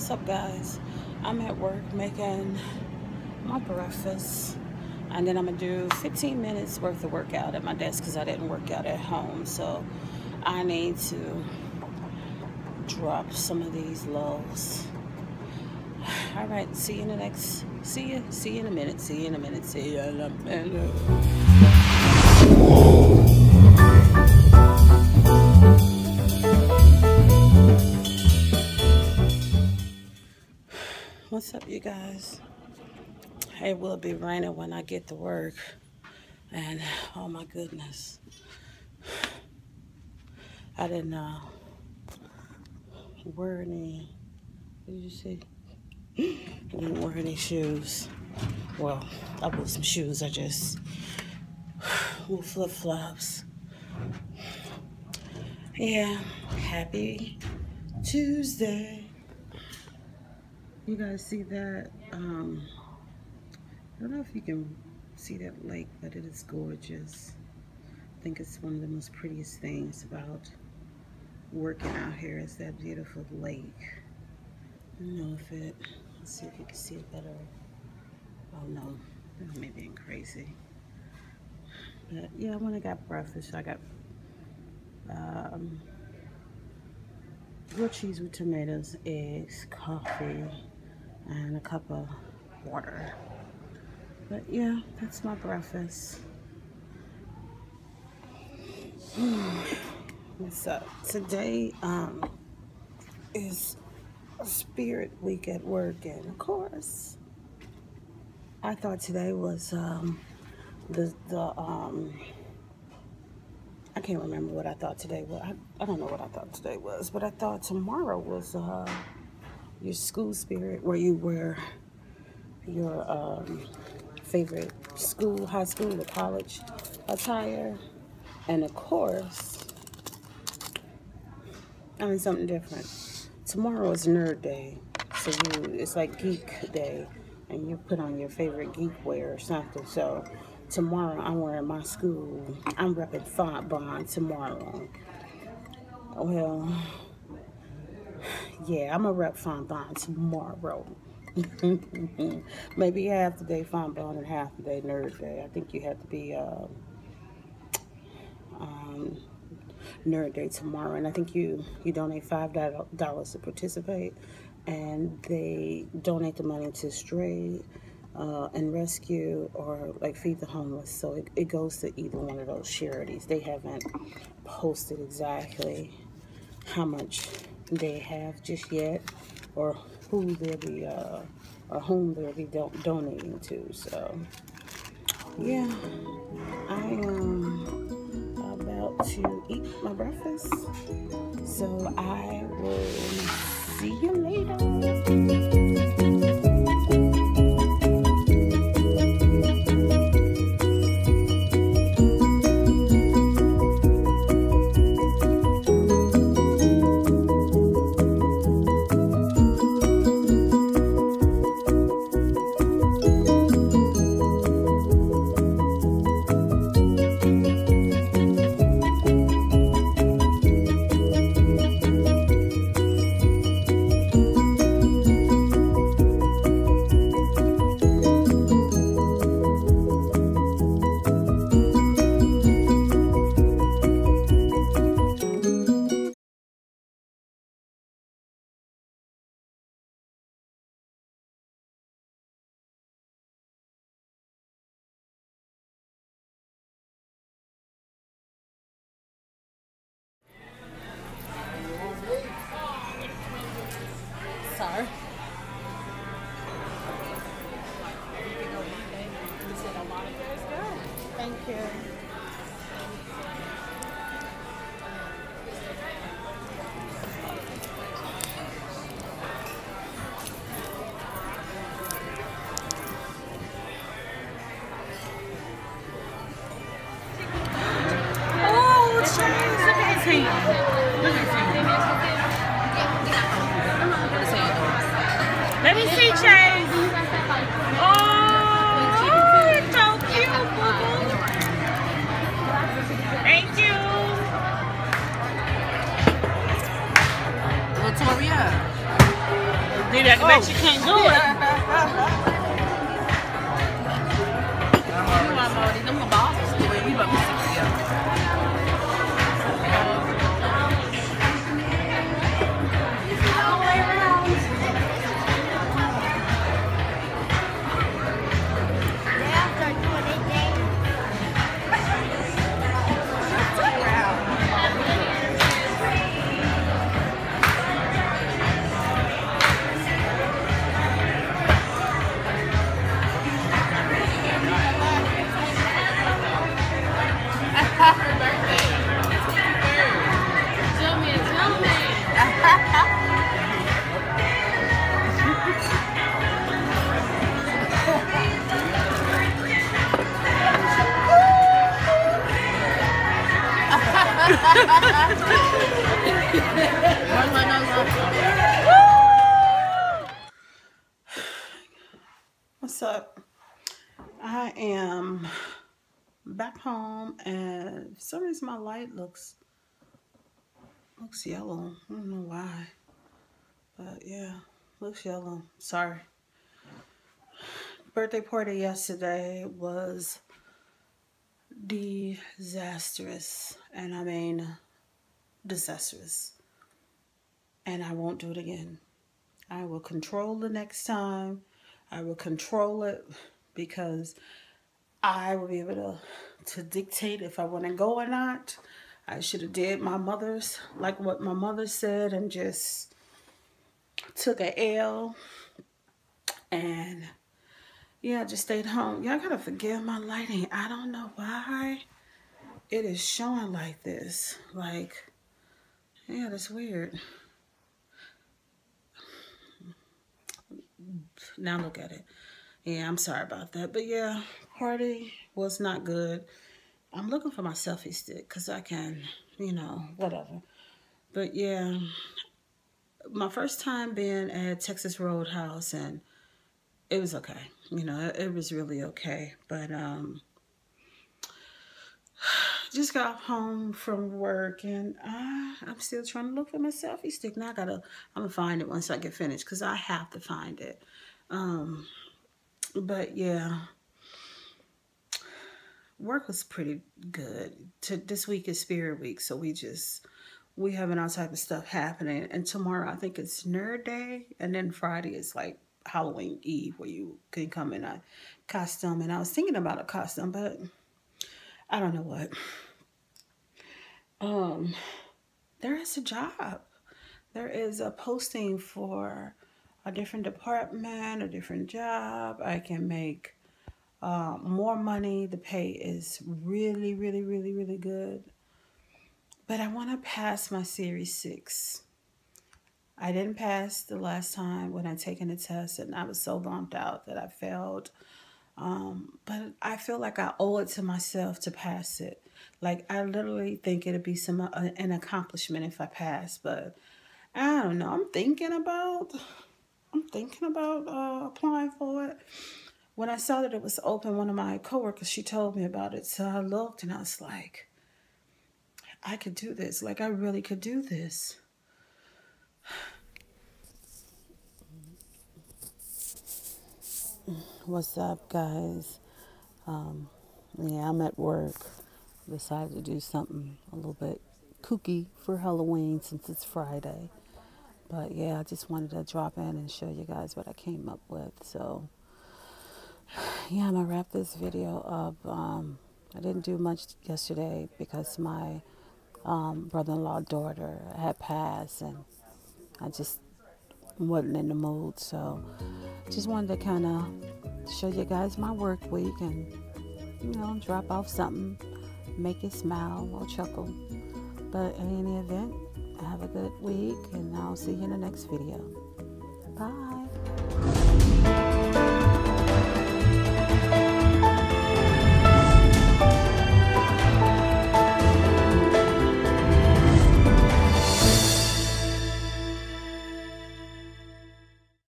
What's up, guys? I'm at work making my breakfast, and then I'm gonna do 15 minutes worth of workout at my desk because I didn't work out at home. So I need to drop some of these lows. All right, see you in the next. See you. See you in a minute. See you in a minute. See you in a minute. What's up, you guys? It will be raining when I get to work. And oh my goodness. I didn't uh, wear any. Did you see? I didn't wear any shoes. Well, I wore some shoes. I just wore flip flops. Yeah, happy Tuesday. You guys see that? Um, I don't know if you can see that lake, but it is gorgeous. I think it's one of the most prettiest things about working out here is that beautiful lake. I don't know if it, let's see if you can see it better. Oh no, I may being crazy. But yeah, when I got breakfast, I got um, grilled cheese with tomatoes, eggs, coffee, and a cup of water. But yeah, that's my breakfast. What's up? Today um, is Spirit Week at work, and of course, I thought today was um, the the um, I can't remember what I thought today was. I, I don't know what I thought today was, but I thought tomorrow was uh, your school spirit where you wear your um, favorite school, high school or college attire. And of course, I mean something different. Tomorrow is nerd day. So you it's like geek day and you put on your favorite geek wear or something. So tomorrow I'm wearing my school. I'm repping Fontbonne tomorrow. Well, yeah, I'm a rep Fontbonne tomorrow. Maybe half the day Fontbonne and half the day Nerd Day. I think you have to be uh, um, Nerd Day tomorrow, and I think you you donate five dollars to participate, and they donate the money to Stray uh, and Rescue or like Feed the Homeless. So it, it goes to either one of those charities. They haven't posted exactly how much they have just yet, or who they'll be uh, or whom they'll be do donating to. So yeah, I am about to eat my breakfast. So I will see you later. Sorry. Thank you. What's up? I am back home, and for some reason my light looks looks yellow. I don't know why, but yeah, looks yellow. Sorry. Birthday party yesterday was disastrous, and I mean disastrous. And I won't do it again. I will control the next time. I will control it because I will be able to to dictate if I want to go or not. I should have did my mother's like what my mother said and just took a L and yeah, I just stayed home. Y'all gotta forgive my lighting. I don't know why it is showing like this. Like, yeah, that's weird. now look at it. Yeah, I'm sorry about that. But yeah, party was not good. I'm looking for my selfie stick because I can, you know, whatever. But yeah, my first time being at Texas Roadhouse and it was okay. You know, it, it was really okay. But um just got home from work and I, I'm still trying to look for my selfie stick. Now I gotta, I'm gonna find it once I get finished because I have to find it. Um, but yeah, work was pretty good. To, this week is Spirit Week, so we just we having all type of stuff happening. And tomorrow I think it's Nerd Day, and then Friday is like Halloween Eve where you can come in a costume. And I was thinking about a costume, but I don't know what. Um, there is a job. There is a posting for a different department, a different job. I can make uh, more money. The pay is really, really, really, really good. But I want to pass my Series 6. I didn't pass the last time when I taken the test, and I was so bummed out that I failed. Um, but I feel like I owe it to myself to pass it. Like I literally think it'd be some uh, an accomplishment if I pass, but I don't know. I'm thinking about I'm thinking about uh, applying for it. When I saw that it was open, one of my coworkers she told me about it, so I looked and I was like, I could do this. Like I really could do this. What's up, guys? Um, yeah, I'm at work. Decided to do something a little bit kooky for Halloween since it's Friday. But yeah, I just wanted to drop in and show you guys what I came up with. So yeah, I'm gonna wrap this video up. Um, I didn't do much yesterday because my um, brother-in-law daughter had passed, and I just wasn't in the mood. So just wanted to kind of show you guys my work week and you know drop off something, make you smile or chuckle. But in any event, have a good week, and I'll see you in the next video. Bye.